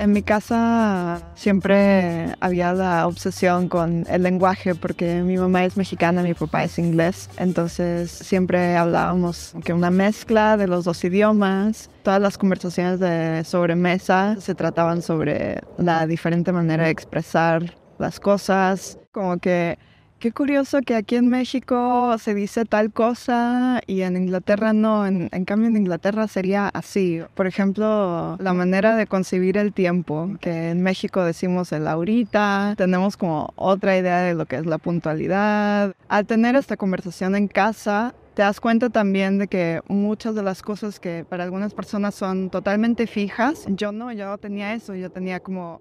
En mi casa siempre había la obsesión con el lenguaje porque mi mamá es mexicana, y mi papá es inglés, entonces siempre hablábamos que una mezcla de los dos idiomas. Todas las conversaciones de sobremesa se trataban sobre la diferente manera de expresar las cosas, como que Qué curioso que aquí en México se dice tal cosa y en Inglaterra no. En, cambio, en Inglaterra sería así. Por ejemplo, la manera de concebir el tiempo, que en México decimos el ahorita, tenemos como otra idea de lo que es la puntualidad. Al tener esta conversación en casa, te das cuenta también de que muchas de las cosas que para algunas personas son totalmente fijas, yo no, yo tenía eso, yo tenía como